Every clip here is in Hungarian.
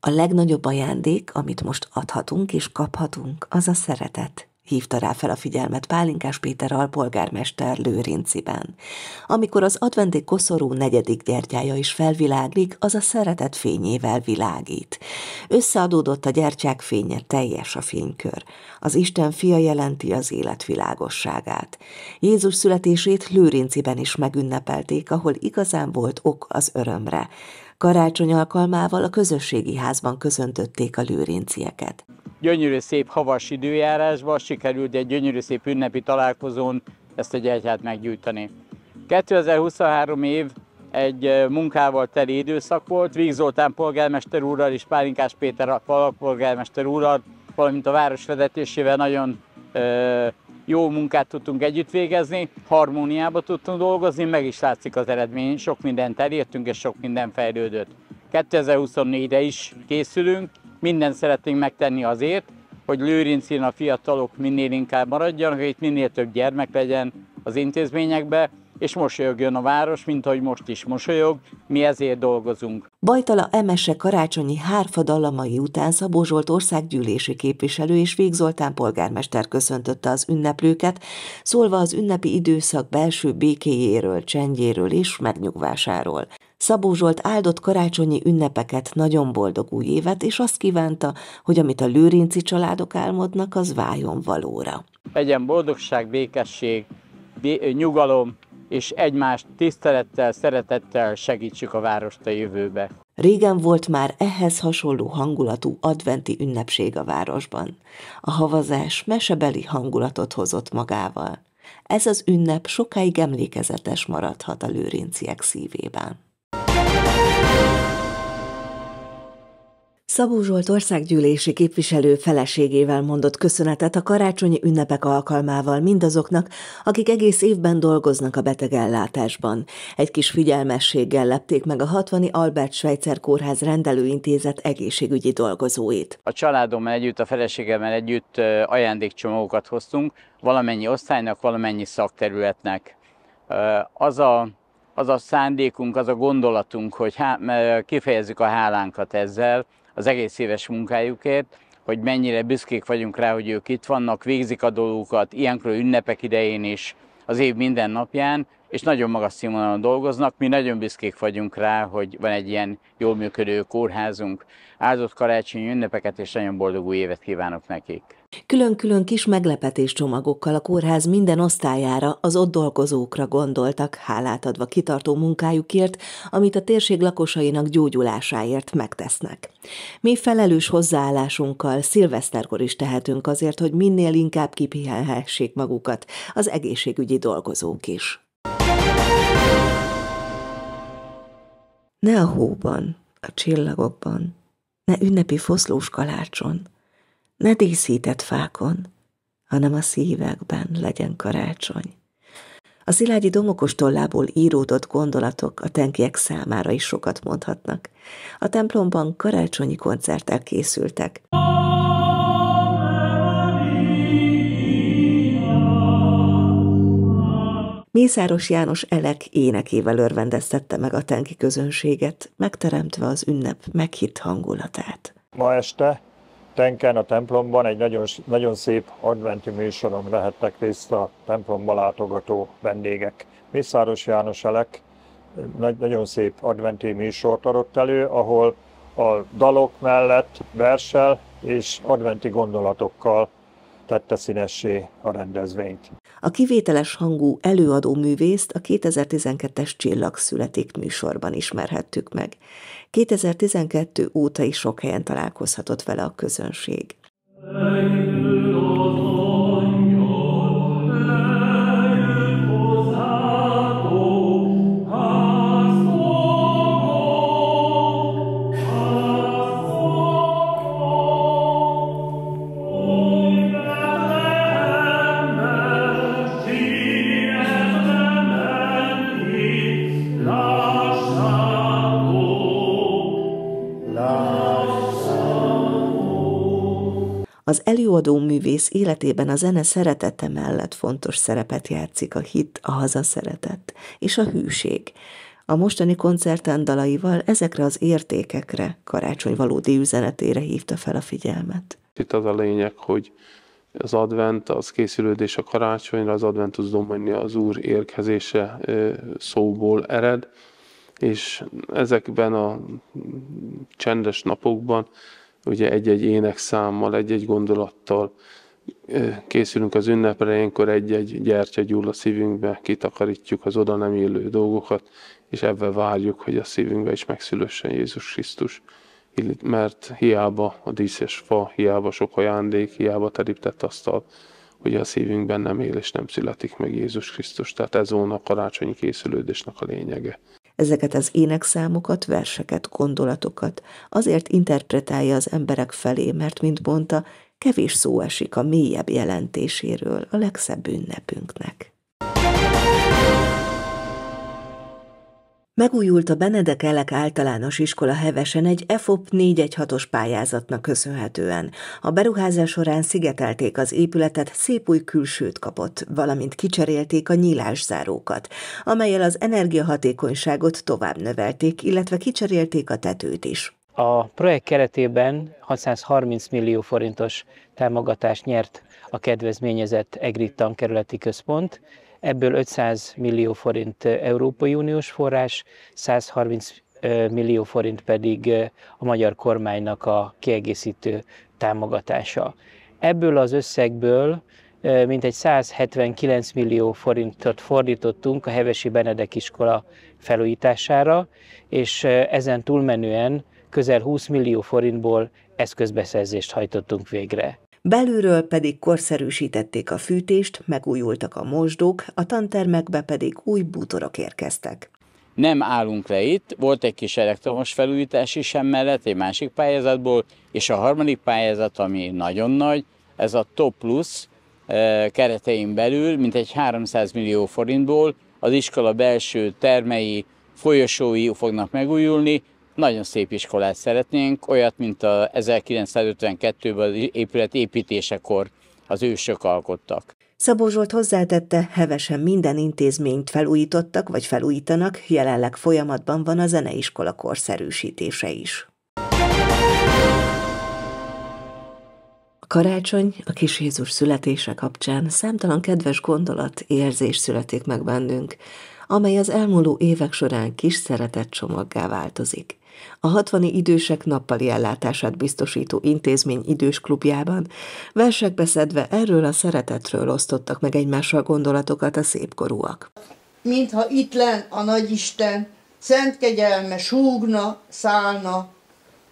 A legnagyobb ajándék, amit most adhatunk és kaphatunk, az a szeretet hívta rá fel a figyelmet Pálinkás Péter alpolgármester Lőrinciben. Amikor az adventi koszorú negyedik gyertyája is felviláglik, az a szeretet fényével világít. Összeadódott a gyertyák fénye, teljes a fénykör. Az Isten fia jelenti az élet világosságát. Jézus születését Lőrinciben is megünnepelték, ahol igazán volt ok az örömre. Karácsony alkalmával a közösségi házban köszöntötték a lőrincieket gyönyörű szép havas időjárásban sikerült egy gyönyörű szép ünnepi találkozón ezt a gyertyát meggyújtani. 2023 év egy munkával teli időszak volt, Víg Zoltán polgármester úrral és Pálinkás Péter polgármester úrral, valamint a város vezetésével nagyon jó munkát tudtunk együtt végezni, harmóniába tudtunk dolgozni, meg is látszik az eredmény, sok mindent elértünk és sok minden fejlődött. 2024-re is készülünk, Mindent szeretnénk megtenni azért, hogy Lőrincén a fiatalok minél inkább maradjanak, hogy itt minél több gyermek legyen az intézményekbe, és mosolyogjon a város, mint ahogy most is mosolyog, mi ezért dolgozunk. Bajtala Emese karácsonyi hárfa dallamai után Szabó Zsolt országgyűlési képviselő és Vég Zoltán polgármester köszöntötte az ünneplőket, szólva az ünnepi időszak belső békéjéről, csendjéről és megnyugvásáról. Szabó Zsolt áldott karácsonyi ünnepeket, nagyon boldog új évet, és azt kívánta, hogy amit a lőrinci családok álmodnak, az váljon valóra. Legyen boldogság, békesség, bé- nyugalom, és egymást tisztelettel, szeretettel segítsük a várost a jövőbe. Régen volt már ehhez hasonló hangulatú adventi ünnepség a városban. A havazás mesebeli hangulatot hozott magával. Ez az ünnep sokáig emlékezetes maradhat a lőrinciek szívében. Szabó Zsolt országgyűlési képviselő feleségével mondott köszönetet a karácsonyi ünnepek alkalmával mindazoknak, akik egész évben dolgoznak a betegellátásban. Egy kis figyelmességgel lepték meg a 60 Albert Schweitzer Kórház rendelőintézet egészségügyi dolgozóit. A családommal együtt, a feleségemmel együtt ajándékcsomókat hoztunk, valamennyi osztálynak, valamennyi szakterületnek. Az a az a szándékunk, az a gondolatunk, hogy há- kifejezzük a hálánkat ezzel az egész éves munkájukért, hogy mennyire büszkék vagyunk rá, hogy ők itt vannak, végzik a dolgukat, ilyenkor ünnepek idején is, az év minden napján, és nagyon magas színvonalon dolgoznak. Mi nagyon büszkék vagyunk rá, hogy van egy ilyen jól működő kórházunk. Áldott karácsonyi ünnepeket és nagyon boldog új évet kívánok nekik! Külön-külön kis meglepetés csomagokkal a kórház minden osztályára, az ott dolgozókra gondoltak, hálát adva kitartó munkájukért, amit a térség lakosainak gyógyulásáért megtesznek. Mi felelős hozzáállásunkkal szilveszterkor is tehetünk azért, hogy minél inkább kipihenhessék magukat az egészségügyi dolgozók is. Ne a hóban, a csillagokban, ne ünnepi foszlós kalácson, ne díszített fákon, hanem a szívekben legyen karácsony. A Szilágyi domokos tollából íródott gondolatok a tenkiek számára is sokat mondhatnak. A templomban karácsonyi koncerttel készültek. Mészáros János Elek énekével örvendeztette meg a tenki közönséget, megteremtve az ünnep meghitt hangulatát. Ma este Tenken a templomban egy nagyon, nagyon szép adventi műsoron vehettek részt a templomba látogató vendégek. Mészáros János Elek nagyon szép adventi műsort adott elő, ahol a dalok mellett versel és adventi gondolatokkal tette színessé a rendezvényt. A kivételes hangú előadó művészt a 2012-es Csillag születik műsorban ismerhettük meg. 2012 óta is sok helyen találkozhatott vele a közönség. Az előadó művész életében a zene szeretete mellett fontos szerepet játszik a hit, a hazaszeretet és a hűség. A mostani koncerten dalaival ezekre az értékekre, karácsony valódi üzenetére hívta fel a figyelmet. Itt az a lényeg, hogy az advent, az készülődés a karácsonyra, az adventus domini az Úr érkezése szóból ered, és ezekben a csendes napokban ugye egy-egy énekszámmal, egy-egy gondolattal készülünk az ünnepre, ilyenkor egy-egy gyertya gyúl a szívünkbe, kitakarítjuk az oda nem illő dolgokat, és ebben várjuk, hogy a szívünkbe is megszülössen Jézus Krisztus. Mert hiába a díszes fa, hiába sok ajándék, hiába terített asztal, hogy a szívünkben nem él és nem születik meg Jézus Krisztus. Tehát ez volna a karácsonyi készülődésnek a lényege. Ezeket az énekszámokat, verseket, gondolatokat azért interpretálja az emberek felé, mert, mint mondta, kevés szó esik a mélyebb jelentéséről, a legszebb ünnepünknek. Megújult a Benedek Elek általános iskola hevesen egy EFOP 416-os pályázatnak köszönhetően. A beruházás során szigetelték az épületet, szép új külsőt kapott, valamint kicserélték a nyílászárókat, amelyel az energiahatékonyságot tovább növelték, illetve kicserélték a tetőt is. A projekt keretében 630 millió forintos támogatást nyert a kedvezményezett Egrit tankerületi központ, ebből 500 millió forint Európai Uniós forrás, 130 millió forint pedig a magyar kormánynak a kiegészítő támogatása. Ebből az összegből mintegy 179 millió forintot fordítottunk a Hevesi Benedek iskola felújítására, és ezen túlmenően közel 20 millió forintból eszközbeszerzést hajtottunk végre. Belülről pedig korszerűsítették a fűtést, megújultak a mosdók, a tantermekbe pedig új bútorok érkeztek. Nem állunk le itt, volt egy kis elektromos felújítás is emellett, egy másik pályázatból, és a harmadik pályázat, ami nagyon nagy, ez a Top Plus eh, keretein belül, mint egy 300 millió forintból az iskola belső termei, folyosói fognak megújulni, nagyon szép iskolát szeretnénk, olyat, mint a 1952-ben az épület építésekor az ősök alkottak. Szabó Zsolt hozzátette, hevesen minden intézményt felújítottak vagy felújítanak, jelenleg folyamatban van a zeneiskola korszerűsítése is. Karácsony, a kis Jézus születése kapcsán számtalan kedves gondolat, érzés születik meg bennünk, amely az elmúló évek során kis szeretett csomaggá változik. A hatvani idősek nappali ellátását biztosító intézmény idős klubjában versekbe szedve erről a szeretetről osztottak meg egymással gondolatokat a szépkorúak. Mintha itt len a nagyisten, szent kegyelme súgna, szállna,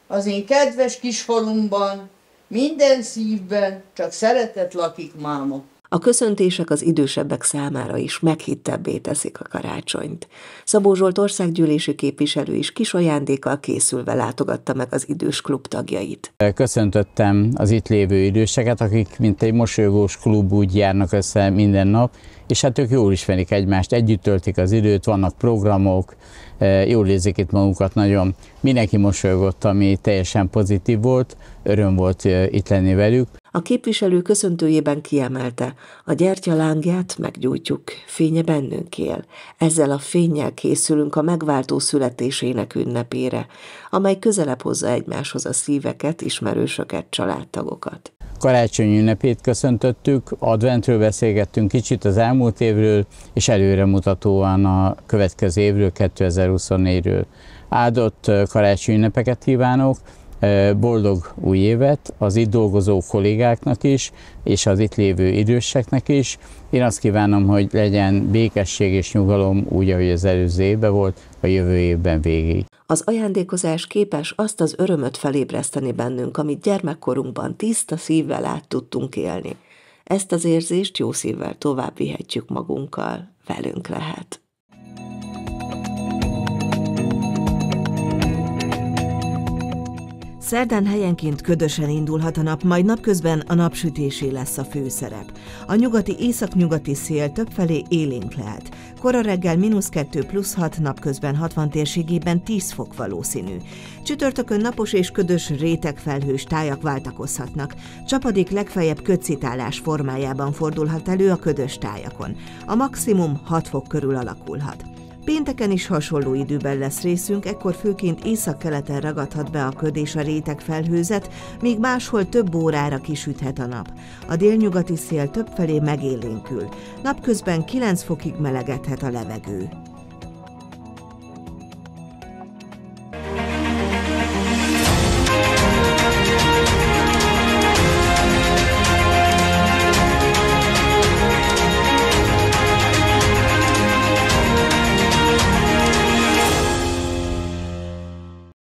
az én kedves kis falumban, minden szívben csak szeretet lakik máma. A köszöntések az idősebbek számára is meghittebbé teszik a karácsonyt. Szabó Zsolt országgyűlési képviselő is kis ajándékkal készülve látogatta meg az idős klub tagjait. Köszöntöttem az itt lévő időseket, akik mint egy mosolygós klub úgy járnak össze minden nap, és hát ők jól ismerik egymást, együtt töltik az időt, vannak programok, eh, jól érzik itt magukat nagyon. Mindenki mosolygott, ami teljesen pozitív volt, öröm volt eh, itt lenni velük. A képviselő köszöntőjében kiemelte, a gyertya lángját meggyújtjuk, fénye bennünk él. Ezzel a fényjel készülünk a megváltó születésének ünnepére, amely közelebb hozza egymáshoz a szíveket, ismerősöket, családtagokat. Karácsony ünnepét köszöntöttük, adventről beszélgettünk kicsit az elmúlt évről, és előremutatóan a következő évről, 2024-ről. Áldott karácsony ünnepeket kívánok, boldog új évet az itt dolgozó kollégáknak is, és az itt lévő időseknek is. Én azt kívánom, hogy legyen békesség és nyugalom úgy, ahogy az előző évben volt, a jövő évben végig. Az ajándékozás képes azt az örömöt felébreszteni bennünk, amit gyermekkorunkban tiszta szívvel át tudtunk élni. Ezt az érzést jó szívvel tovább vihetjük magunkkal, velünk lehet. Szerdán helyenként ködösen indulhat a nap, majd napközben a napsütésé lesz a főszerep. A nyugati északnyugati szél többfelé élénk lehet. Kora reggel mínusz 2 plusz 6, napközben 60 térségében 10 fok valószínű. Csütörtökön napos és ködös rétegfelhős tájak váltakozhatnak. Csapadék legfeljebb kötszitálás formájában fordulhat elő a ködös tájakon. A maximum 6 fok körül alakulhat. Pénteken is hasonló időben lesz részünk, ekkor főként északkeleten ragadhat be a köd és a réteg felhőzet, míg máshol több órára kisüthet a nap. A délnyugati szél többfelé megélénkül. Napközben 9 fokig melegedhet a levegő.